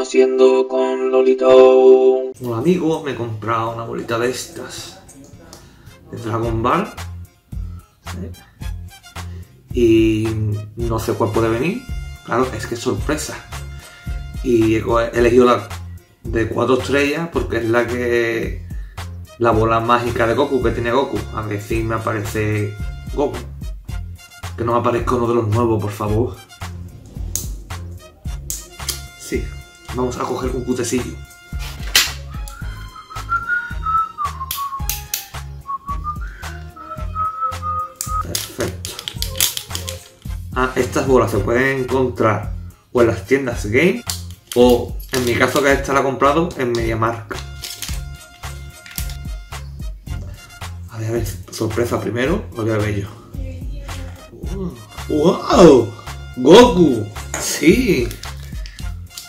haciendo con Lolito? Hola amigos, me he comprado una bolita de estas de Dragon Ball ¿eh? y no sé cuál puede venir. Claro, es que es sorpresa. Y he elegido la de 4 estrellas porque es la que la bola mágica de Goku que tiene Goku. A ver si me aparece Goku. Que no me aparezca uno de los nuevos, por favor. Sí, vamos a coger un cutecillo. Perfecto. Ah, estas bolas se pueden encontrar o en las tiendas Game o en mi caso que esta la he comprado en MediaMark. A ver, a ver, sorpresa primero, lo voy a ver yo. ¡Wow! ¡Goku! ¡Sí!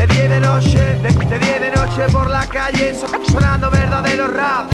De día de noche, de, de día de noche por la calle sonando verdadero rap.